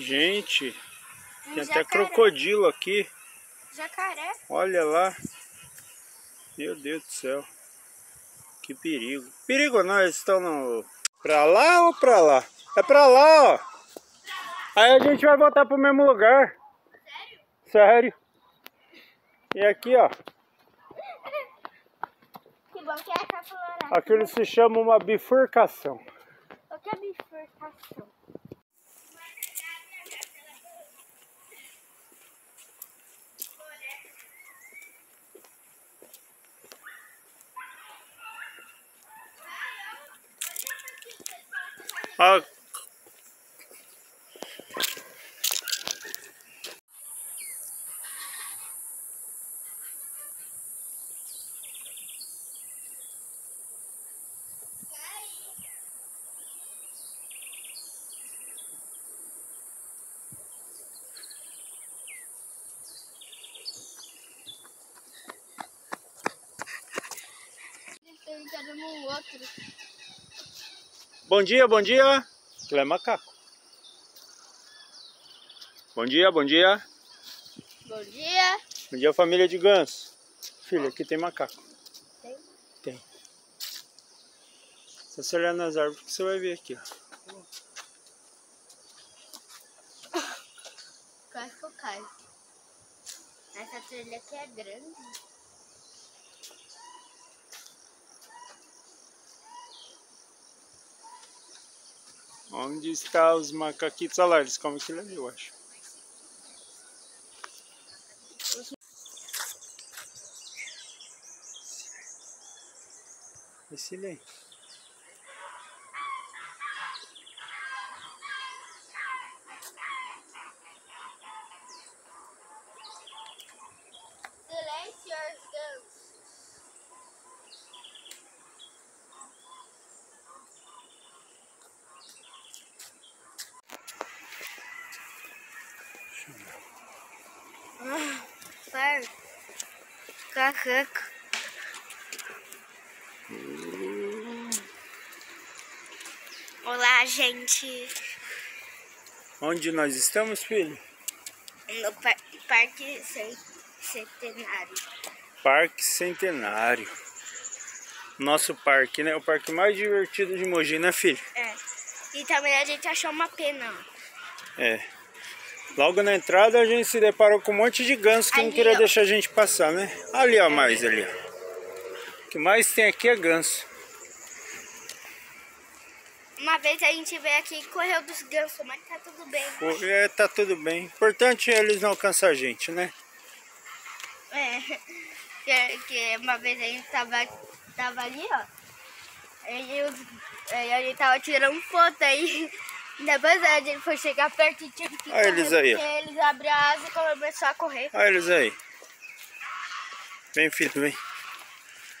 Gente, Um tem até jacaré. crocodilo aqui. Jacaré. Olha lá. Meu Deus do céu. Que perigo. Perigo não, eles estão no... Pra lá ou pra lá? É pra lá, ó. Aí a gente vai voltar pro mesmo lugar. Sério? Sério. E aqui, ó. Que bom que é essa floresta. Aquilo se chama uma bifurcação. O que é bifurcação? Ó. Tentando um outro. Bom dia, bom dia. Aquilo é macaco. Bom dia, bom dia. Bom dia. Bom dia, família de ganso. Filho, aqui tem macaco. Tem? Tem. Só você olhar nas árvores que você vai ver aqui, ó. Quase que eu caio. Essa trilha aqui é grande. Onde está os macaquitos? Olha lá, eles comem aquilo ali, eu acho. Esse ali. Silêncio, gansos. Ah, Sério? Cacaco. Olá, gente. Onde nós estamos, filho? No par Parque Cen- Centenário. Parque Centenário. Nosso parque, né? O parque mais divertido de Mogi, né, filho? É. E também a gente achou uma pena. É. Logo na entrada a gente se deparou com um monte de ganso que não Ali, queria ó. deixar a gente passar, né? Ali, ó, mais ali. O que mais tem aqui é ganso. Uma vez a gente veio aqui e correu dos gansos, mas tá tudo bem. Pô, É, tá tudo bem. Importante é eles não alcançar a gente, né? É. Que, que uma vez a gente tava, tava ali, ó. Aí, os, aí a gente tava tirando foto aí. Depois a gente foi chegar perto e tive que Olha eles aí, eles abriram a asa e começaram a correr. Olha eles aí. Vem, filho, vem.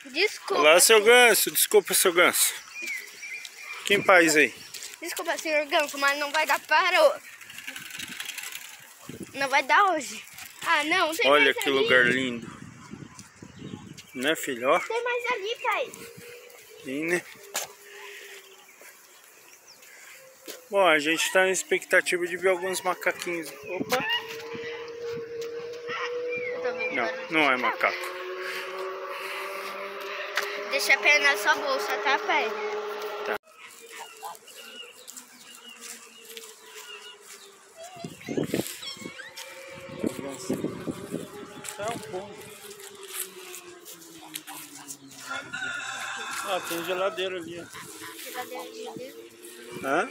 Desculpa. Olá, seu ganso. Desculpa, seu ganso. Quem paz aí? Desculpa, senhor Ganso, mas não vai dar para. Não vai dar hoje. Ah, não, tem Olha que ali. lugar lindo. Né, filho? Ó, Tem mais ali, pai. aí, né? Bom, a gente tá na expectativa de ver alguns macaquinhos. Opa! Não, não é macaco. Deixa a perna na sua bolsa, tá, pai? Tá. Tá um pombo. Ah, tem geladeira ali. ó. Geladeira de Huh.